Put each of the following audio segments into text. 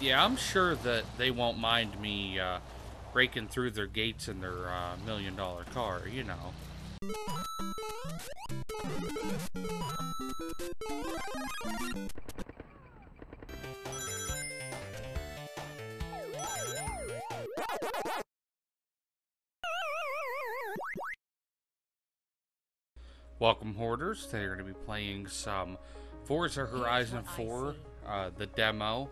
Yeah, I'm sure that they won't mind me uh, breaking through their gates in their uh, million dollar car, you know. Welcome, Hoarders. Today we're going to be playing some Forza Horizon 4, uh, the demo.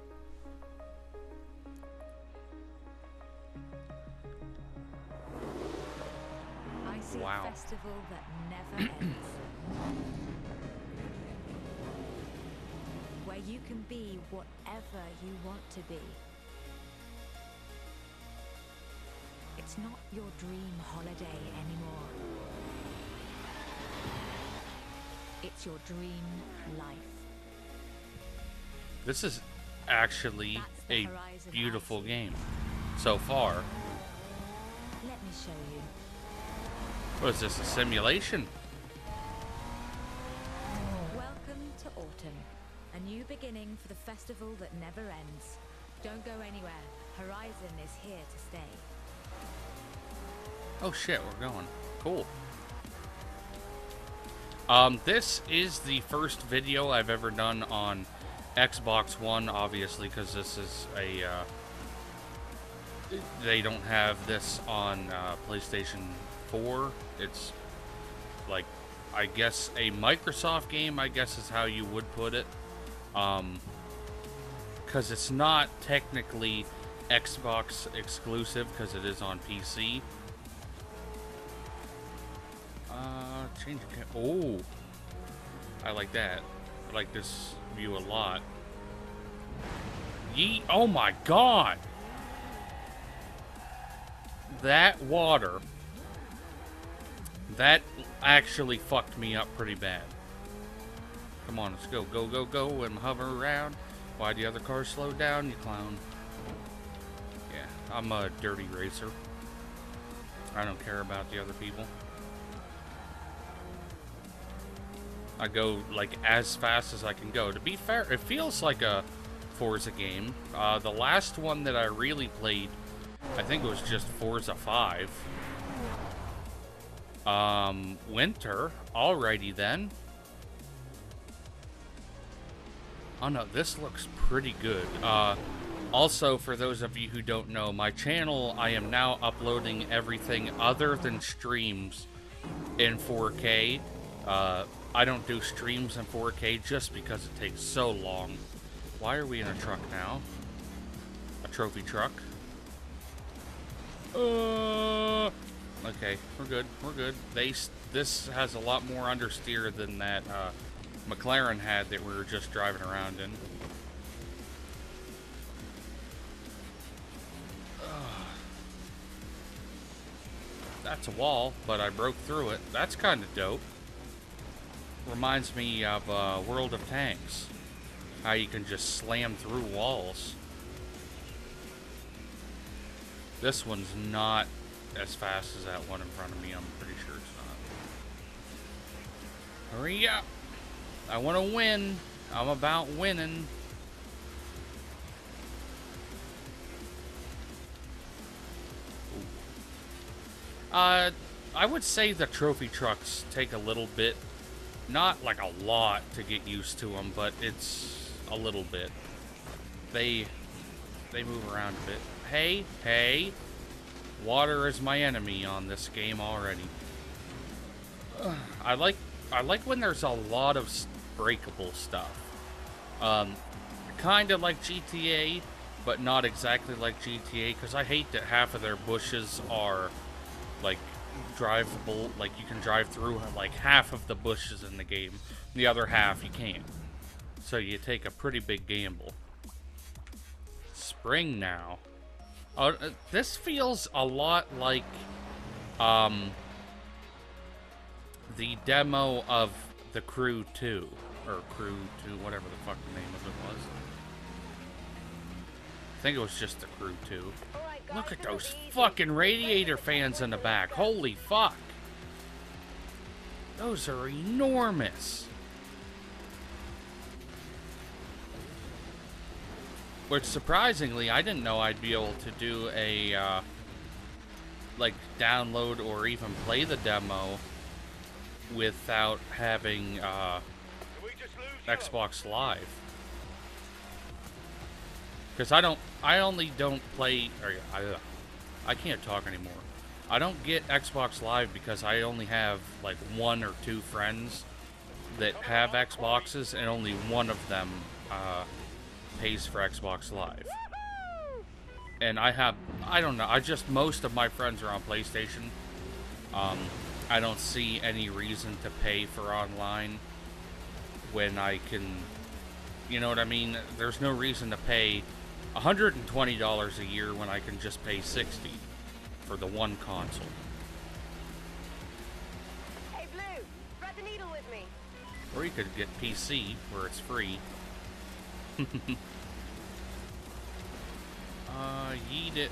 See Wow. a festival that never ends. Where you can be whatever you want to be. It's not your dream holiday anymore. It's your dream life. This is actually a beautiful game so far. Let me show you. What is this, a simulation? Welcome to autumn. A new beginning for the festival that never ends. Don't go anywhere. Horizon is here to stay. Oh shit, we're going. Cool. Um, this is the first video I've ever done on Xbox One, obviously, because this is a, uh, they don't have this on uh, PlayStation 4. It's like, I guess, a Microsoft game, I guess is how you would put it. Um, because it's not technically Xbox exclusive, because it is on PC. Uh, change. Oh, I like that. I like this view a lot. Ye. Oh my god. That water. That actually fucked me up pretty bad. Come on, let's go, go, go, go, and hover around. Why the other cars slow down, you clown? Yeah, I'm a dirty racer. I don't care about the other people. I go like as fast as I can go. To be fair, it feels like a Forza game. Uh, the last one that I really played, I think it was just Forza 5. Um, winter. Alrighty then. Oh no, this looks pretty good. Uh, also, for those of you who don't know, my channel, I am now uploading everything other than streams in 4K. Uh, I don't do streams in 4K just because it takes so long. Why are we in a truck now? A trophy truck. Uh, okay, we're good. We're good. They this has a lot more understeer than that uh, McLaren had that we were just driving around in. That's a wall, but I broke through it. That's kind of dope. Reminds me of uh, World of Tanks. How you can just slam through walls. This one's not as fast as that one in front of me. I'm pretty sure it's not. Hurry up! I want to win. I'm about winning. Uh, I would say the trophy trucks take a little bit, not like a lot to get used to them, but it's a little bit. They they move around a bit. Hey, hey. Water is my enemy on this game already. I like I like when there's a lot of breakable stuff. Um, kind of like GTA, but not exactly like GTA because I hate that half of their bushes are like drivable like you can drive through like half of the bushes in the game the other half you can't so you take a pretty big gamble spring now uh, this feels a lot like um the demo of the crew 2 or crew 2 whatever the fuck the name of it was i think it was just the crew 2 Look at those fucking radiator fans in the back. Holy fuck. Those are enormous. Which surprisingly, I didn't know I'd be able to do a uh, like download or even play the demo without having uh, Xbox Live. Because I don't, I only don't play, or I, I can't talk anymore. I don't get Xbox Live because I only have like one or two friends that have Xboxes, and only one of them uh, pays for Xbox Live. And I have, I don't know, I just, most of my friends are on PlayStation. Um, I don't see any reason to pay for online when I can, you know what I mean? There's no reason to pay $120 a year when I can just pay 60 for the one console. Hey, Blue, thread the needle with me. Or you could get PC where it's free. Uh, yeet it.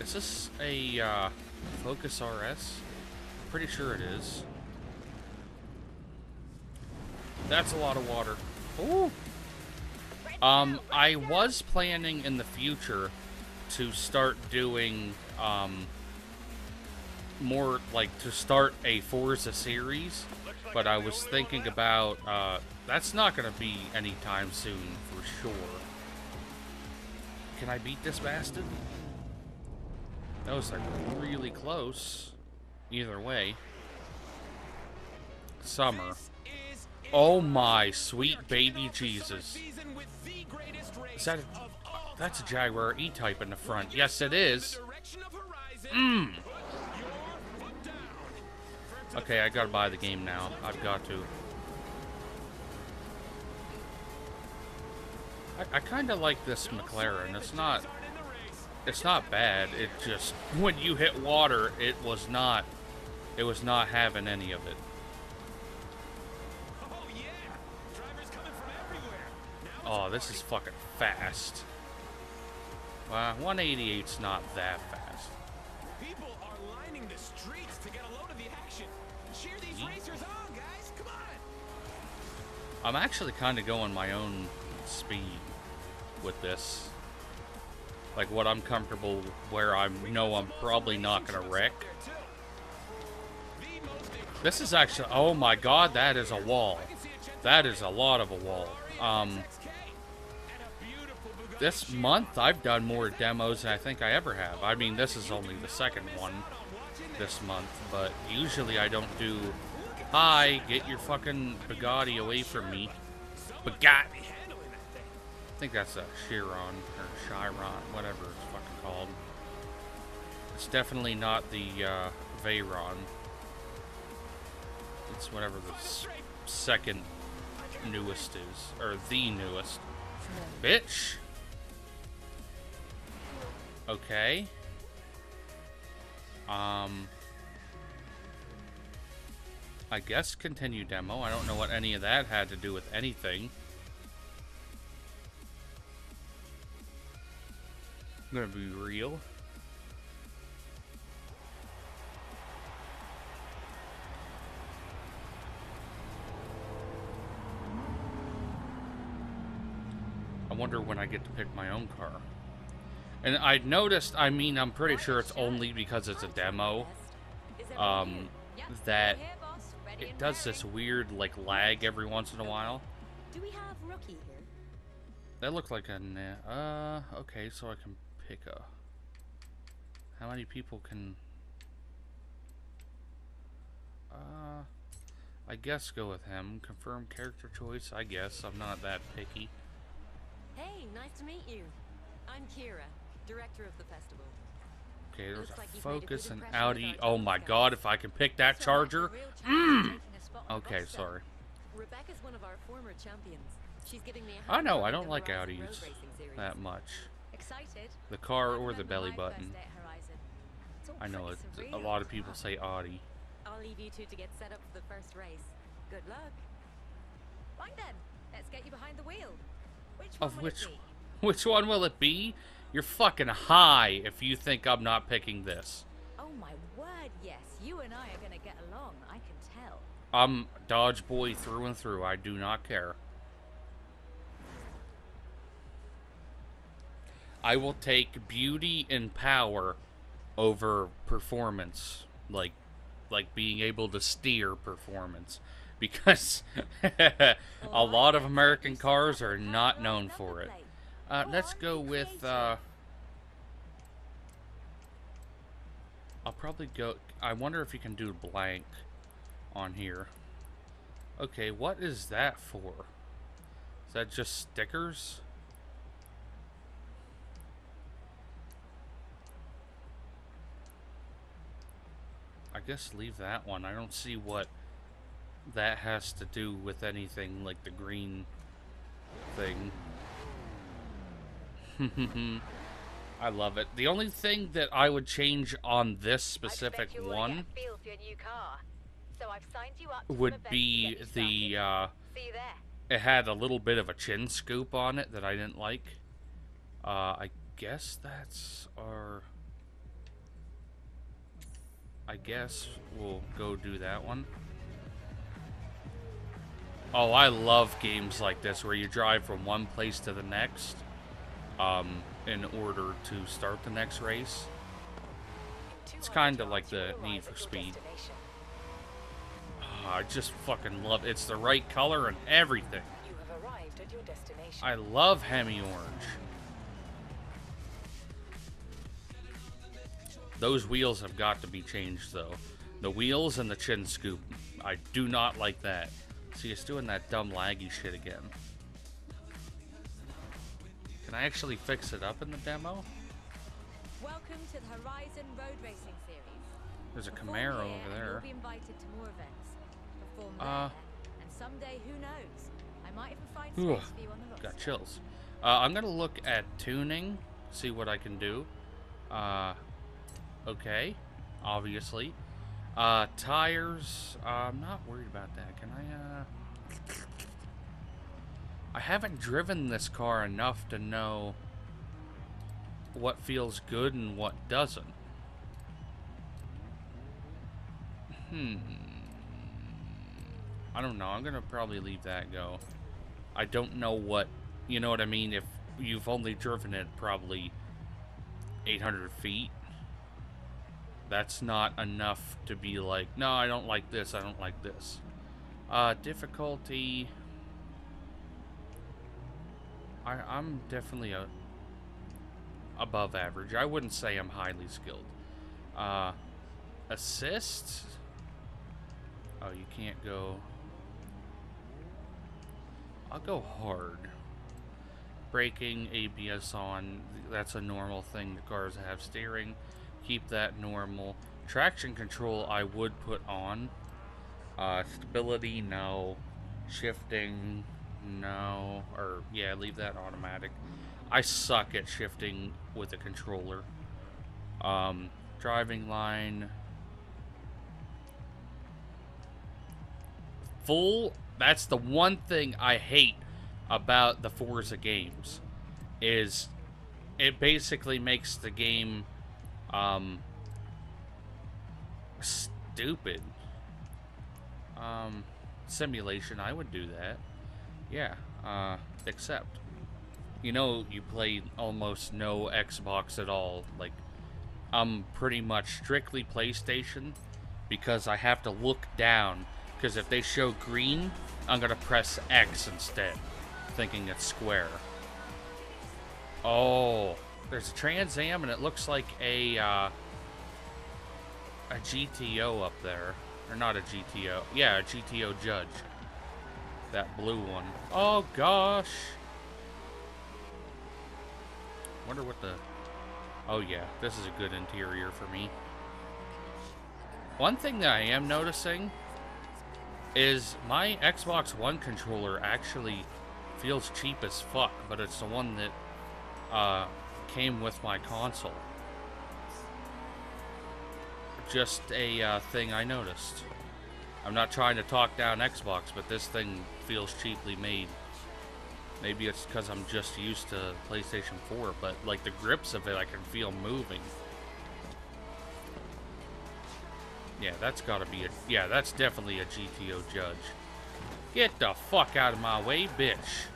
Is this a uh, Focus RS? Pretty sure it is. That's a lot of water. Ooh. Um, I was planning in the future to start doing um, more like to start a Forza series, but I was thinking about uh, that's not going to be anytime soon for sure. Can I beat this bastard? That was like really close. Either way. Summer. Oh my sweet baby Jesus. Is that a, that's a Jaguar E-Type in the front. Yes, it is. Mmm. Okay, I gotta buy the game now. I've got to. I, I kind of like this McLaren. It's not... It's not bad. It just... When you hit water, it was not... It was not having any of it. Oh, this is fucking fast. Well, 188's not that fast. People are lining the streets to get a load of the action. Cheer these racers on, guys. Come on. I'm actually kind of going my own speed with this. Like what I'm comfortable where I know I'm probably not going to wreck. This is actually, oh my god, that is a wall. That is a lot of a wall. Um, this month I've done more demos than I think I ever have. I mean, this is only the second one this month, but usually I don't do, hi, get your fucking Bugatti away from me. Bugatti. I think that's a Chiron, or Chiron, whatever it's fucking called. It's definitely not the uh, Veyron. It's whatever the second newest is, or the newest. Bitch! Okay. Um. I guess continue demo. I don't know what any of that had to do with anything. I'm gonna be real. I wonder when I get to pick my own car. And I noticed, I mean, I'm pretty sure it's only because it's a demo um, that it does this weird, like, lag every once in a while. Do we have Rookie here? That looked like a... Uh, okay, so I can pick a... How many people can... Uh, I guess go with him. Confirm character choice, I guess. I'm not that picky. Hey, nice to meet you. I'm Keira, director of the festival. Okay, there's Looks a like you've made a good Focus, an impression with Audi. Oh my god, if I can pick that Charger. a real champion taking a spot on the Okay, sorry. Rebecca's one of our former champions. She's giving me a I know, I don't like Audis Road Racing Series. that much. Excited? The car or the belly button. first day at Horizon. It's all I know it. A lot of people say Audi. I'll leave you two to get set up for the first race. Good luck. Right then, let's get you behind the wheel. Which Of which- Which one will it be? You're fucking high if you think I'm not picking this. Oh my word, yes. You and I are to get along, I can tell. I'm Dodge boy through and through. I do not care. I will take beauty and power over performance, like like being able to steer performance, because a lot of American cars are not known for it. Uh, let's go with. Uh, I'll probably go. I wonder if you can do blank on here. Okay, what is that for? Is that just stickers? I guess leave that one. I don't see what that has to do with anything like the green thing. I love it. The only thing that I would change on this specific one would be the uh, it had a little bit of a chin scoop on it that I didn't like. Uh, I guess that's our. I guess we'll go do that one. Oh, I love games like this where you drive from one place to the next um, in order to start the next race. It's kind of like the Need for Speed. Oh, I just fucking love it. It's the right color and everything. I love Hemi Orange. Those wheels have got to be changed, though. The wheels and the chin scoop. I do not like that. See, it's doing that dumb laggy shit again. Can I actually fix it up in the demo? Welcome to the Horizon Road Racing Series. There's a Perform Camaro here over there. You'll be invited to more events. Perform Uh, there, and someday, who knows? I might even find space for you on the roster. Got chills. Uh, I'm gonna look at tuning, see what I can do. Uh, okay, obviously. Uh, tires. Uh, I'm not worried about that. Can I? Uh, I haven't driven this car enough to know what feels good and what doesn't. Hmm. I don't know. I'm gonna probably leave that go. I don't know what, you know what I mean? If you've only driven it probably 800 feet, that's not enough to be like, no, I don't like this, I don't like this. Uh, difficulty. I, I'm definitely a above average. I wouldn't say I'm highly skilled. Uh, assist. Oh, you can't go. I'll go hard. Braking, ABS on, that's a normal thing the cars have. Steering, keep that normal. Traction control, I would put on. Uh, stability, no. Shifting, no. Or, yeah, leave that automatic. I suck at shifting with a controller. Um, driving line. Full that's the one thing I hate about the Forza games is it basically makes the game um stupid. Um simulation, I would do that. Yeah, uh except you know you play almost no Xbox at all. Like I'm pretty much strictly PlayStation because I have to look down because if they show green, I'm gonna press X instead, thinking it's square. Oh, there's a Trans Am and it looks like a uh, a GTO up there, or not a GTO? Yeah, a GTO Judge. That blue one. Oh gosh. Wonder what the. Oh yeah, this is a good interior for me. One thing that I am noticing is my Xbox One controller actually feels cheap as fuck, but it's the one that uh, came with my console. Just a uh, thing I noticed. I'm not trying to talk down Xbox, but this thing feels cheaply made. Maybe it's because I'm just used to PlayStation 4, but like the grips of it, I can feel moving. Yeah, that's gotta be a. Yeah, that's definitely a GTO judge. Get the fuck out of my way, bitch.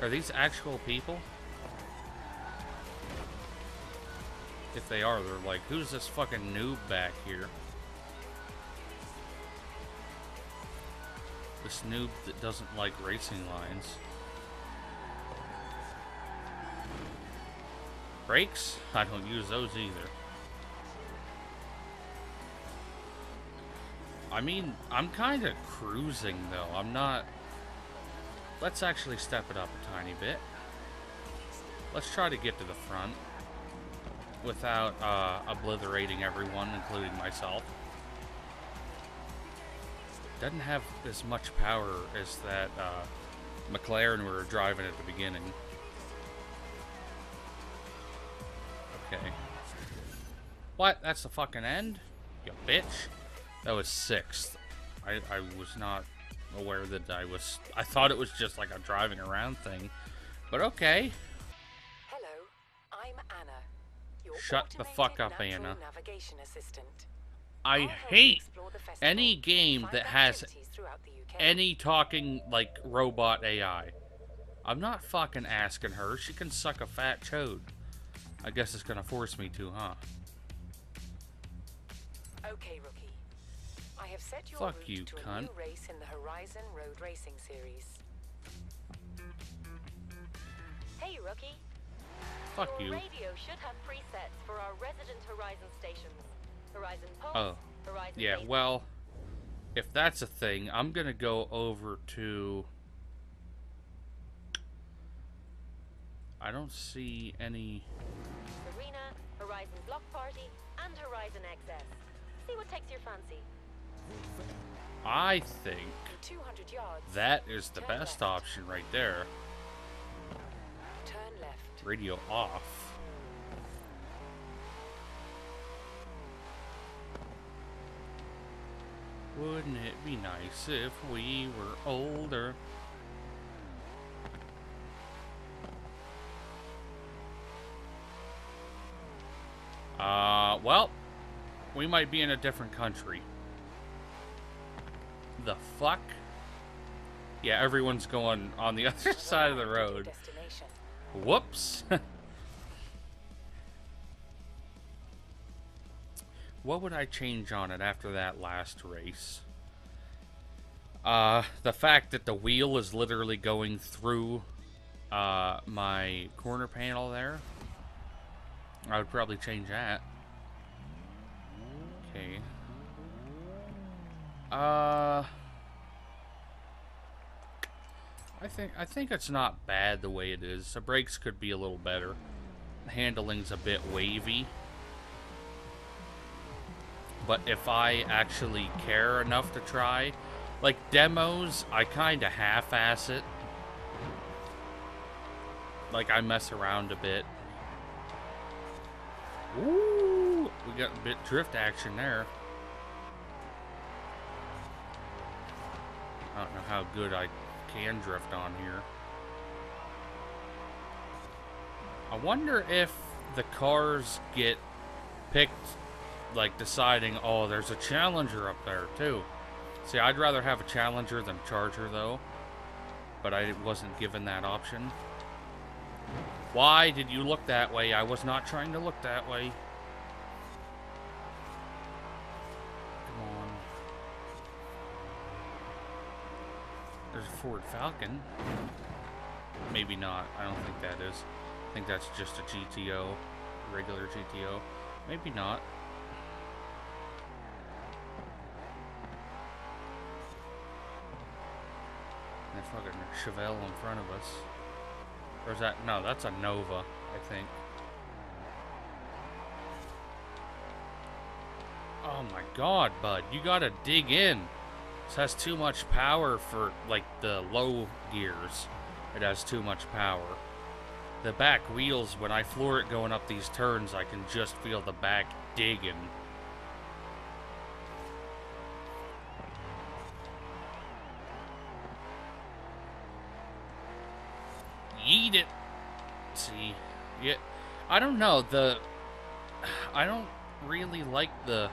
Are these actual people? If they are, they're like, who's this fucking noob back here? This noob that doesn't like racing lines. Brakes? I don't use those either. I mean, I'm kind of cruising though. I'm not. Let's actually step it up a tiny bit. Let's try to get to the front without uh, obliterating everyone, including myself. Doesn't have as much power as that uh, McLaren we were driving at the beginning. Okay. What? That's the fucking end? You bitch. That was sixth. I, I was not aware that I was... I thought it was just like a driving around thing. But okay. Shut the fuck up, Anna. I I'll help you hate explore the festival, any game that has activities throughout the UK. any talking, like, robot AI. I'm not fucking asking her. She can suck a fat chode. I guess it's gonna force me to, huh? Okay, rookie. I have set your Fuck you, to a cunt. new race in the Horizon Road Racing Series. Hey, rookie. Fuck you. radio should have presets for our resident Horizon stations. Horizon Pulse, Oh. Horizon Yeah, Basic. well, if that's a thing, I'm gonna go over to. I don't see any. Arena, Horizon Block Party, and Horizon XS. See what takes your fancy. I think 200 yards, that is the best option right there. Radio off. Wouldn't it be nice if we were older? Uh, well, we might be in a different country. The fuck? Yeah, everyone's going on the other side of the road. Whoops. what would I change on it after that last race? Uh, the fact that the wheel is literally going through uh, my corner panel there. I would probably change that. Okay. Uh I think I think it's not bad the way it is. The brakes could be a little better. The handling's a bit wavy. But if I actually care enough to try, like demos, I kind of half-ass it. Like I mess around a bit. Ooh, we got a bit drift action there. I don't know how good I can drift on here. I wonder if the cars get picked, like deciding, oh, there's a Challenger up there too. See, I'd rather have a Challenger than Charger though, but I wasn't given that option. Why did you look that way? I was not trying to look that way. Ford Falcon. Maybe not. I don't think that is. I think that's just a GTO. Regular GTO. Maybe not. That fucking Chevelle in front of us. Or is that no, that's a Nova, I think. Oh my god, bud, you gotta dig in. This has too much power for like the low gears. It has too much power. The back wheels, when I floor it going up these turns, I can just feel the back digging. Yeet it. See, yeah, I don't know the. I don't really like the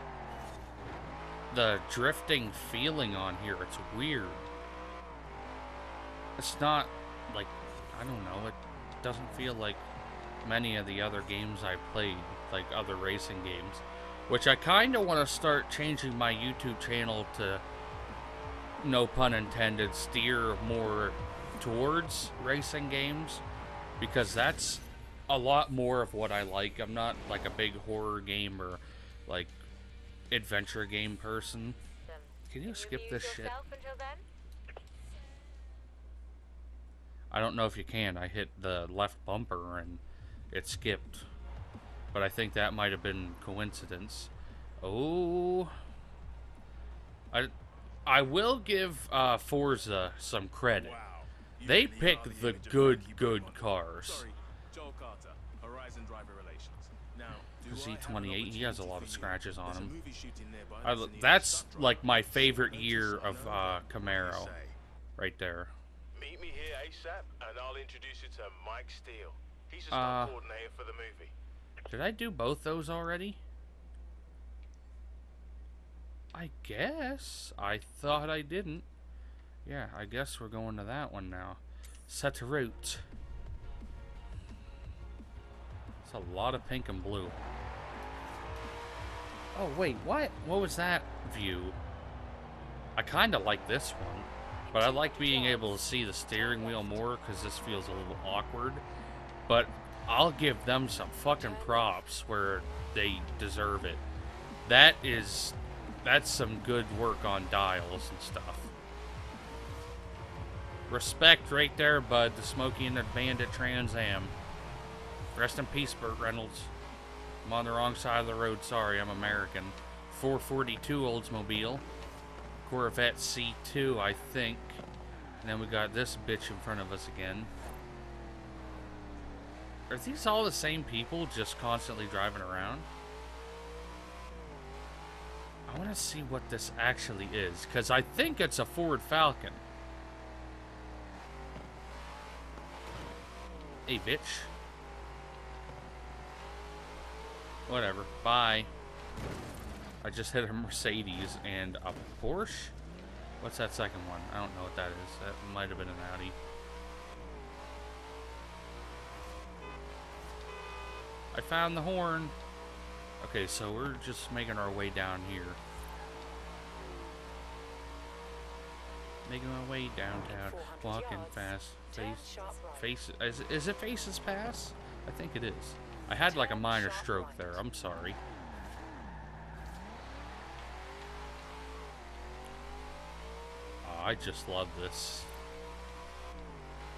the drifting feeling on here. It's weird. It's not like I don't know. It doesn't feel like many of the other games I played, like other racing games, which I kind of want to start changing my YouTube channel to, no pun intended, steer more towards racing games because that's a lot more of what I like. I'm not like a big horror game or like adventure game person. Can you skip this shit? until then? I don't know if you can. I hit the left bumper and it skipped. But I think that might have been coincidence. Oh. I I will give uh, Forza some credit. Wow. They pick are the good, good cars. Sorry, Z28, he has a lot of scratches on him. movie shooting nearby I, that's in need of that's stunt driver. like my favorite year of know uh, Camaro, right there. Meet me here ASAP, and I'll introduce you to Mike Steele. He's the Uh, stunt coordinator for the movie. Did I do both those already? I guess. I thought I didn't. Yeah, I guess we're going to that one now. Set a route. It's a lot of pink and blue. Oh, wait, what? What was that view? I kind of like this one, but I like being able to see the steering wheel more because this feels a little awkward. But I'll give them some fucking props where they deserve it. That is, that's some good work on dials and stuff. Respect right there, bud. The Smokey and the Bandit Trans Am. Rest in peace, Burt Reynolds. I'm on the wrong side of the road. Sorry, I'm American. 442 Oldsmobile. Corvette C2, I think. And then we got this bitch in front of us again. Are these all the same people just constantly driving around? I want to see what this actually is, because I think it's a Ford Falcon. Hey, bitch. Whatever. Bye. I just hit a Mercedes and a Porsche? What's that second one? I don't know what that is. That might have been an Audi. I found the horn. Okay, so we're just making our way down here. Making my way downtown, walking fast. Face, face. Is, is it Faces Pass? I think it is. I had like a minor stroke there. I'm sorry. Oh, I just love this.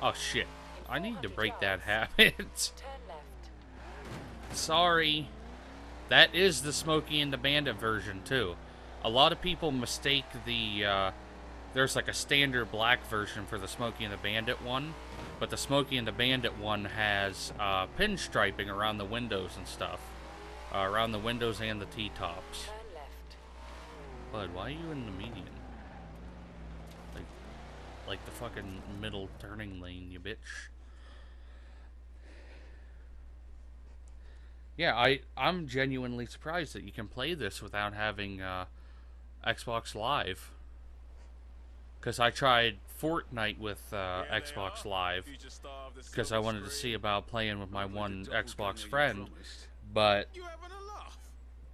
Oh shit! I need to break that habit. Sorry. That is the Smokey and the Bandit version too. A lot of people mistake the uh, there's like a standard black version for the Smokey and the Bandit one, but the Smokey and the Bandit one has uh, pinstriping around the windows and stuff, uh, around the windows and the T-tops. Bud, why are you in the median? Like, like the fucking middle turning lane, you bitch. Yeah, I I'm genuinely surprised that you can play this without having uh, Xbox Live. Cause I tried Fortnite with uh, Xbox Live because I wanted to see about playing with my one Xbox friend, but You having a laugh?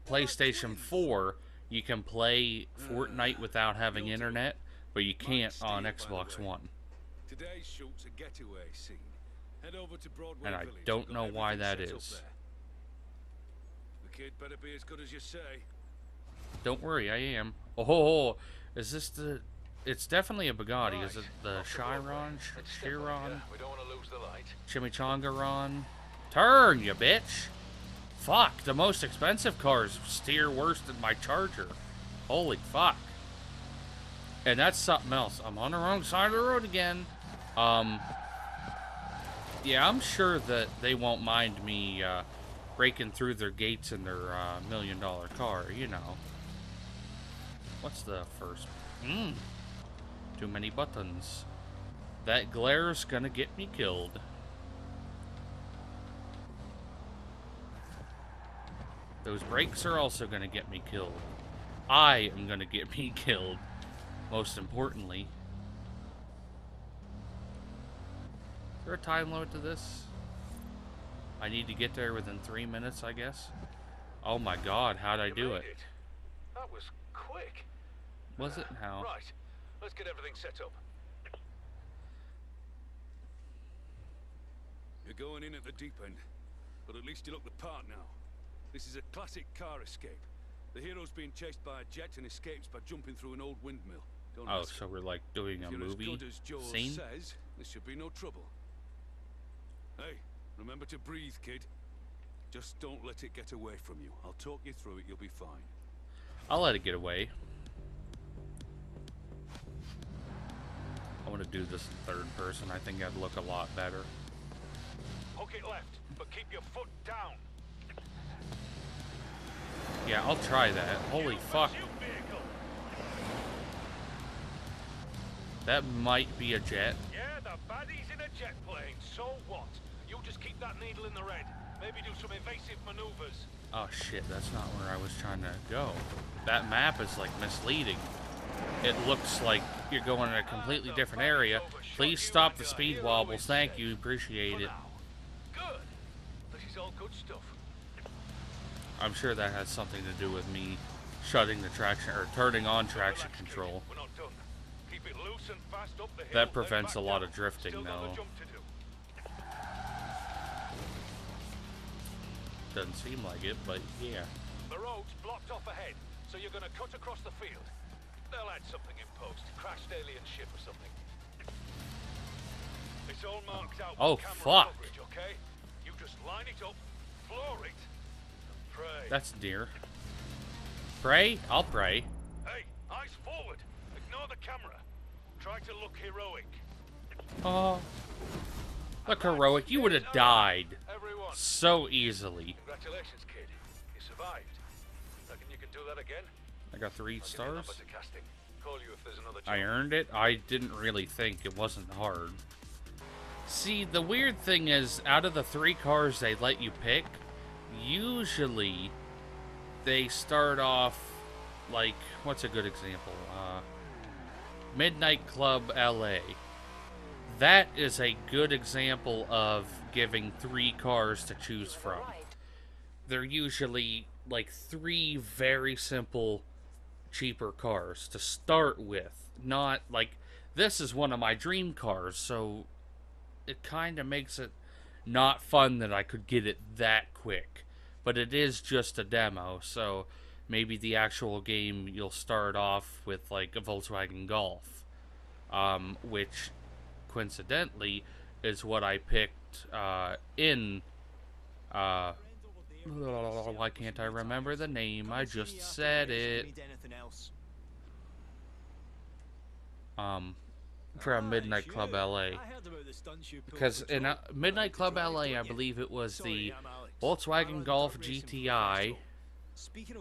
PlayStation 4, you can play Fortnite without having internet, but you can't on Xbox One. Today's shoot's a getaway scene. Head over to Broadway And I don't know why that is. there. The kid better be as good as you say. Don't worry, I am. Oh, is this the? It's definitely a Bugatti. Is it the Chiron, Ch- Chiron, We don't want to lose the light. Chimichangaron? Turn, you bitch! Fuck, the most expensive cars steer worse than my Charger. Holy fuck. And that's something else. I'm on the wrong side of the road again. Um, yeah, I'm sure that they won't mind me uh, breaking through their gates in their uh, million dollar car, you know. What's the first? Hmm. Too many buttons. That glare's gonna get me killed. Those brakes are also gonna get me killed. I am gonna get me killed. Most importantly. Is there a time limit to this? I need to get there within three minutes, I guess. Oh my god, how'd I do it? That was quick. Was it? How? Right. Let's get everything set up. You're going in at the deep end, but at least you look the part now. This is a classic car escape. The hero's being chased by a jet and escapes by jumping through an old windmill. Don't Oh, so we're like doing a if you're movie as good as Joel scene? says, there should be no trouble. Hey, remember to breathe, kid. Just don't let it get away from you. I'll talk you through it. You'll be fine. I'll let it get away. Want to do this in third person. I think I'd look a lot better. Hook it left, but keep your foot down. Yeah, I'll try that. Holy fuck. That might be a jet. Yeah, the baddie's in a jet plane. So what? You just keep that needle in the red. Maybe do some evasive maneuvers. Oh shit, that's not where I was trying to go. That map is like misleading. It looks like you're going in a completely different area. Please stop the speed wobbles. Thank you. Appreciate it. Good. This is all good stuff. I'm sure that has something to do with me shutting the traction or turning on traction control. That prevents a lot of drifting, though. Doesn't seem like it, but yeah. The road's blocked off ahead, so you're gonna cut across the field. They'll add something in post. Crashed alien ship or something. It's all marked out Oh, fuck. coverage, okay? You just line it up, floor it, and pray. That's dear. Pray? I'll pray. Hey, eyes forward. Ignore the camera. Try to look heroic. Oh. Look heroic. You would have died Everyone, so easily. congratulations, kid. You survived. Reckon you can do that again? I got three I'll give you a stars. number to casting. Call you if there's another I earned it. I didn't really think it wasn't hard. See, the weird thing is, out of the three cars they let you pick, usually they start off like what's a good example? Uh, Midnight Club LA. That is a good example of giving three cars to choose from. They're usually like three very simple cheaper cars to start with. Not like this is one of my dream cars, so it kind of makes it not fun that I could get it that quick. But it is just a demo, so maybe the actual game you'll start off with like a Volkswagen Golf, um, which coincidentally is what I picked uh, in. Uh, why can't I remember the name? I just said it. Um, from Midnight Club LA. Because in uh, Midnight Club LA, I believe it was the Volkswagen Golf GTI.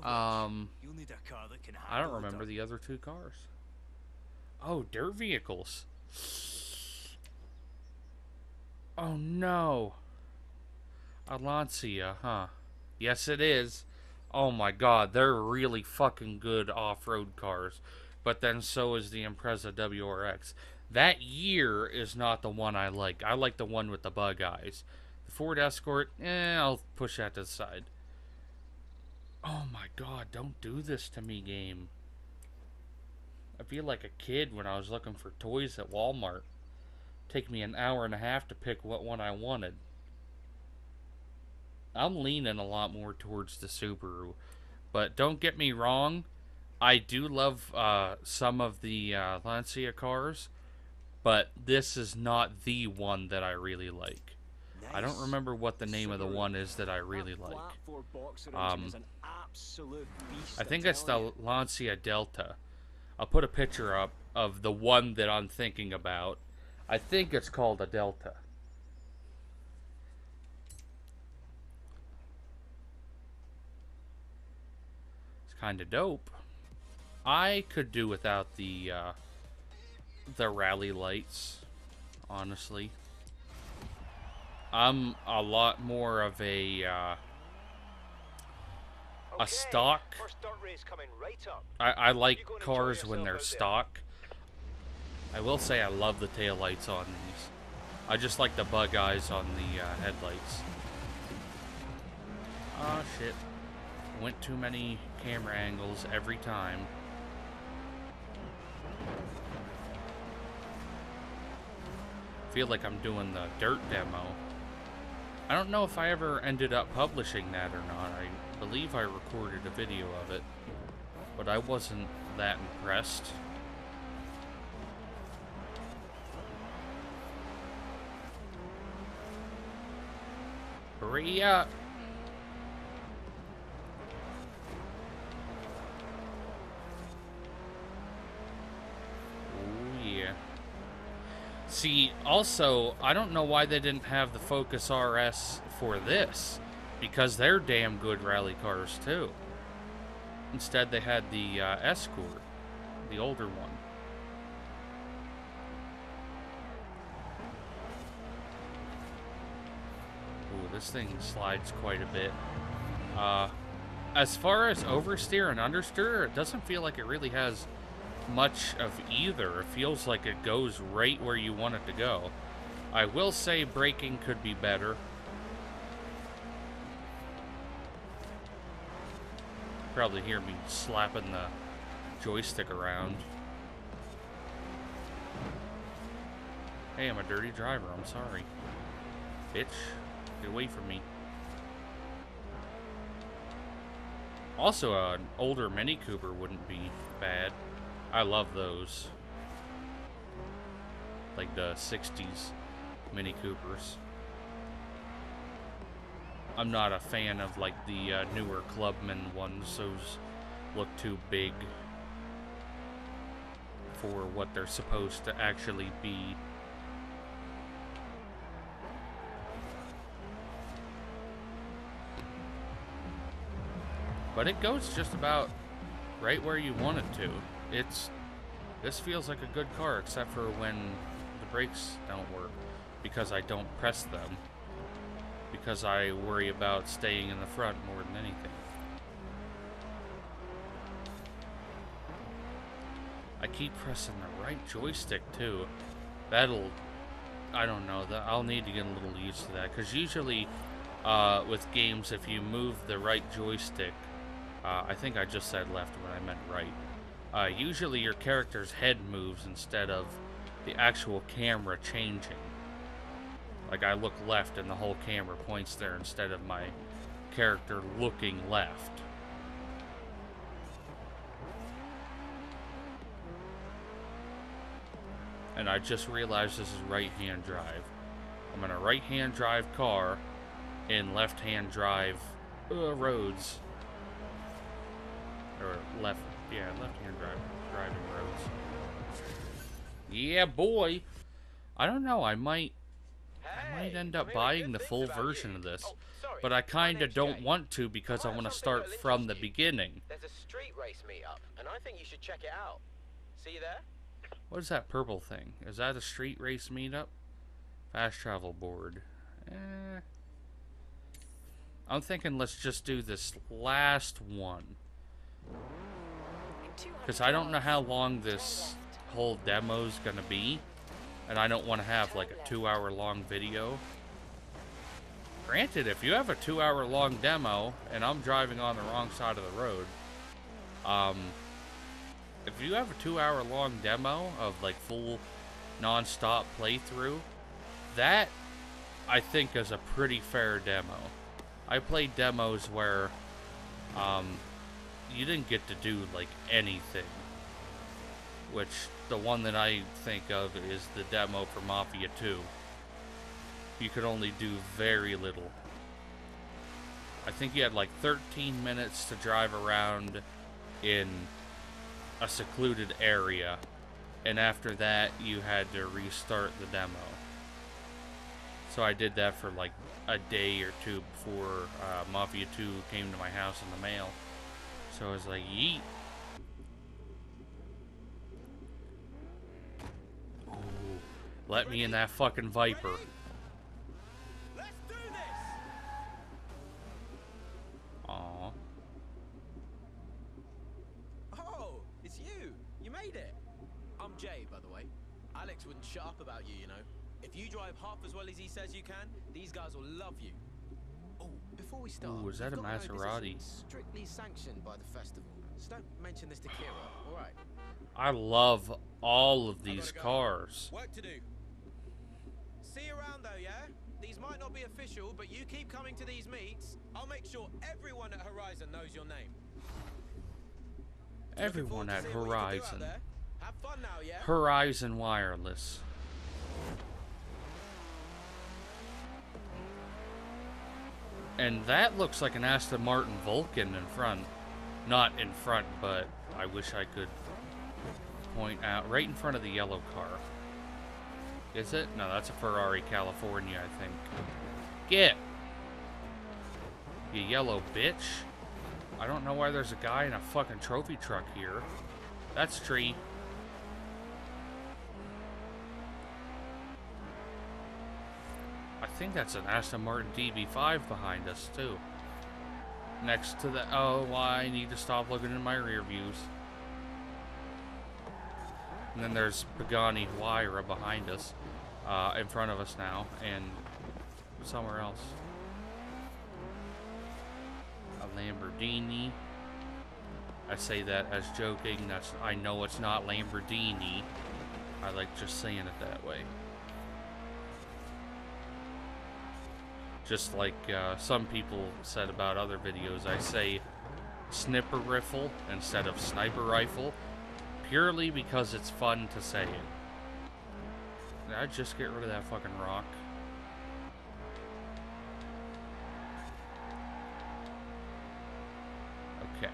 Um, I don't remember the other two cars. Oh, dirt vehicles. Oh no. A Lancia, huh? Yes, it is. Oh my god, they're really fucking good off road cars. But then so is the Impreza WRX. That year is not the one I like. I like the one with the bug eyes. The Ford Escort, eh, I'll push that to the side. Oh my god, don't do this to me, game. I feel like a kid when I was looking for toys at Walmart. Take me an hour and a half to pick what one I wanted. I'm leaning a lot more towards the Subaru. But don't get me wrong, I do love uh, some of the uh, Lancia cars, but this is not the one that I really like. I don't remember what the name of the one is that I really like. Um, I think it's the Lancia Delta. I'll put a picture up of the one that I'm thinking about. I think it's called a Delta. Kind of dope. I could do without the uh, the rally lights, honestly. I'm a lot more of a uh, a stock. First race coming right. I, I like You gonna enjoy cars when they're there? stock. I will say I love the taillights on these. I just like the bug eyes on the uh, headlights. Oh shit. Went too many camera angles every time. Feel like I'm doing the dirt demo. I don't know if I ever ended up publishing that or not. I believe I recorded a video of it, but I wasn't that impressed. Hurry up! Oh yeah. See, also, I don't know why they didn't have the Focus RS for this, because they're damn good rally cars too. Instead, they had the uh, Escort, the older one. Ooh, this thing slides quite a bit. Uh, as far as oversteer and understeer, it doesn't feel like it really has much of either. It feels like it goes right where you want it to go. I will say braking could be better. Probably hear me slapping the joystick around. Hey, I'm a dirty driver. I'm sorry. Bitch. Get away from me. Also, an older Mini Cooper wouldn't be bad. I love those. Like the 60s Mini Coopers. I'm not a fan of like the uh, newer Clubman ones. Those look too big for what they're supposed to actually be. But it goes just about right where you want it to. It's this feels like a good car except for when the brakes don't work because I don't press them because I worry about staying in the front more than anything. I keep pressing the right joystick too. That'll I don't know that I'll need to get a little used to that because usually uh, with games if you move the right joystick uh, I think I just said left when I meant right. Uh, usually your character's head moves instead of the actual camera changing. Like I look left and the whole camera points there instead of my character looking left. And I just realized this is right-hand drive. I'm in a right-hand drive car in left-hand drive uh, roads or left, yeah, left-hand drive, driving roads. Yeah, boy. I don't know. I might, I might end up buying the full version of this, Oh, sorry. but I kind of don't Jay. want to because I I've want to start from the you. beginning. There's a street race meetup, and I think you should check it out. See you there? What is that purple thing? Is that a street race meetup? Fast travel board. Eh. I'm thinking let's just do this last one. Because I don't know how long this whole demo's gonna be. And I don't want to have like a two hour long video. Granted, if you have a two hour long demo and I'm driving on the wrong side of the road, um, if you have a two hour long demo of like full non-stop playthrough, that I think is a pretty fair demo. I played demos where um, you didn't get to do like anything. Which the one that I think of is the demo for Mafia 2. You could only do very little. I think you had like 13 minutes to drive around in a secluded area, and after that, you had to restart the demo. So I did that for like a day or two before uh, Mafia 2 came to my house in the mail. So I was like, yeet. Let me in that fucking Viper. We start, Ooh, is that a got to know this Maserati? Strictly sanctioned by the festival. So don't mention this to Keira, all right? I love all of these cars. Work to do. See you around though, yeah? These might not be official, but you keep coming to these meets. I'll make sure everyone at Horizon knows your name. Everyone at seeing what you can do out Horizon. Have fun now, yeah? Horizon Wireless. And that looks like an Aston Martin Vulcan in front. Not in front, but I wish I could point out right in front of the yellow car. Is it? No, that's a Ferrari California, I think. Get! You yellow bitch. I don't know why there's a guy in a fucking trophy truck here. That's tree. Think that's an Aston Martin DB5 behind us, too. Next to the... Oh, I need to stop looking in my rear views. And then there's Pagani Huayra behind us. Uh, in front of us now. And somewhere else. A Lamborghini. I say that as joking. That's I know it's not Lamborghini. I like just saying it that way. Just like uh, some people said about other videos, I say snipper rifle instead of sniper rifle, purely because it's fun to say it. Did I just get rid of that fucking rock? Okay.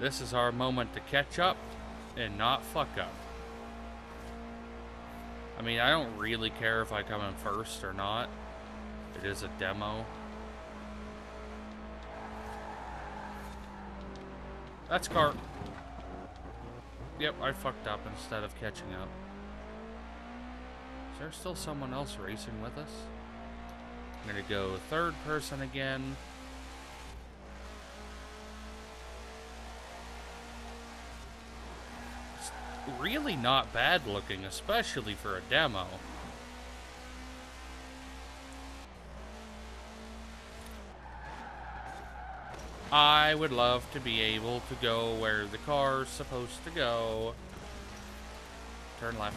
This is our moment to catch up and not fuck up. I mean, I don't really care if I come in first or not. It is a demo. That's car. Yep, I fucked up instead of catching up. Is there still someone else racing with us? I'm gonna go third person again. Really not bad looking, especially for a demo. I would love to be able to go where the car's supposed to go. Turn left.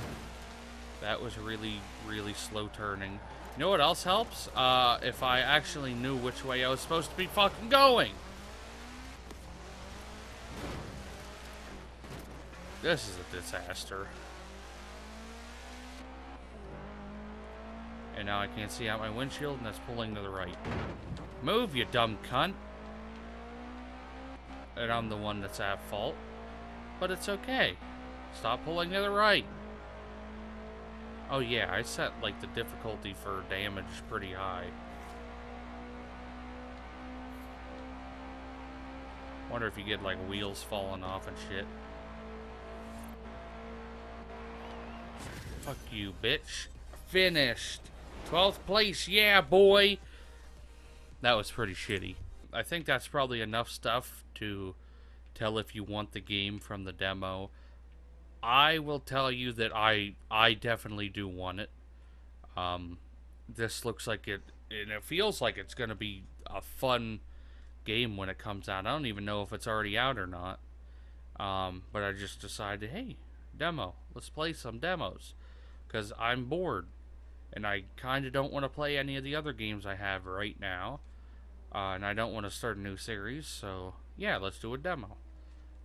That was really, really slow turning. You know what else helps? Uh, if I actually knew which way I was supposed to be fucking going. This is a disaster. And now I can't see out my windshield, and that's pulling to the right. Move, you dumb cunt. And I'm the one that's at fault. But it's okay. Stop pulling to the right. Oh yeah, I set like the difficulty for damage pretty high. Wonder if you get like wheels falling off and shit. Fuck you, bitch. Finished. 12th place, yeah, boy. That was pretty shitty. I think that's probably enough stuff to tell if you want the game from the demo. I will tell you that I I definitely do want it. Um, this looks like it, and it feels like it's going to be a fun game when it comes out. I don't even know if it's already out or not. Um, but I just decided, hey, demo. Let's play some demos because I'm bored, and I kind of don't want to play any of the other games I have right now. Uh, and I don't want to start a new series, so yeah, let's do a demo.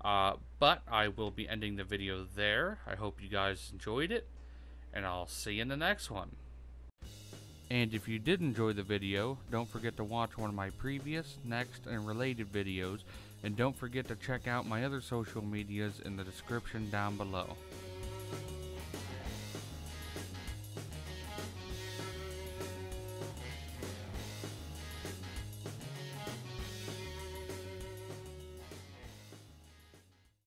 Uh, but I will be ending the video there. I hope you guys enjoyed it, and I'll see you in the next one. And if you did enjoy the video, don't forget to watch one of my previous, next, and related videos, and don't forget to check out my other social medias in the description down below.